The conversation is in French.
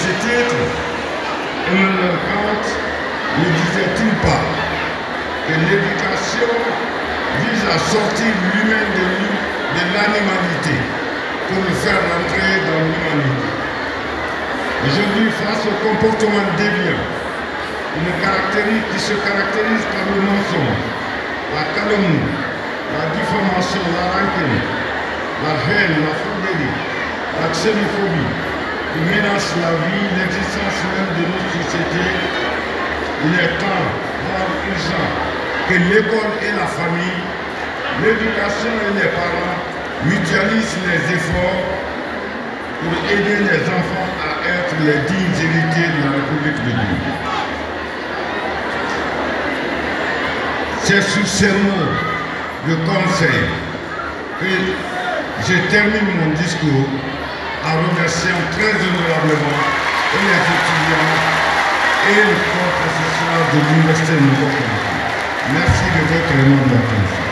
ce titre, Emmanuel Kant ne disait-il pas que l'éducation vise à sortir l'humain de l'animalité pour le faire rentrer dans l'humanité? Aujourd'hui, face au comportement déviant, une caractéristique qui se caractérise par le mensonge, la calomnie, la diffamation, la rancune, la haine, la fourberie, la xénophobie, qui menace la vie, l'existence même de notre société, il est temps, voire urgent, que l'école et la famille, l'éducation et les parents mutualisent les efforts pour aider les enfants à être les dignes héritiers de la République de Dieu. C'est sous ces mots de conseil que je termine mon discours en remerciant très honorablement et les étudiants et le professeur de l'Université de Nouveau-Canada. Merci de votre énorme attention.